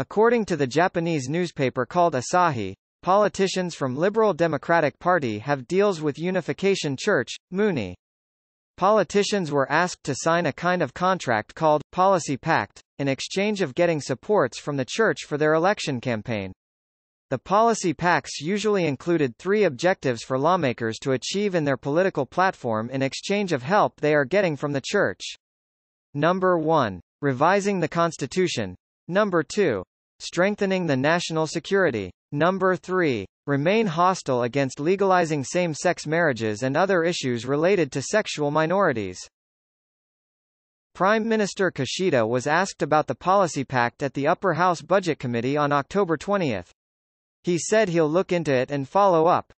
According to the Japanese newspaper called Asahi, politicians from Liberal Democratic Party have deals with Unification Church, Moonie. Politicians were asked to sign a kind of contract called Policy Pact, in exchange of getting supports from the church for their election campaign. The policy pacts usually included three objectives for lawmakers to achieve in their political platform in exchange of help they are getting from the church. Number 1. Revising the Constitution. Number 2. Strengthening the national security. Number 3. Remain hostile against legalizing same-sex marriages and other issues related to sexual minorities. Prime Minister Kishida was asked about the policy pact at the Upper House Budget Committee on October 20. He said he'll look into it and follow up.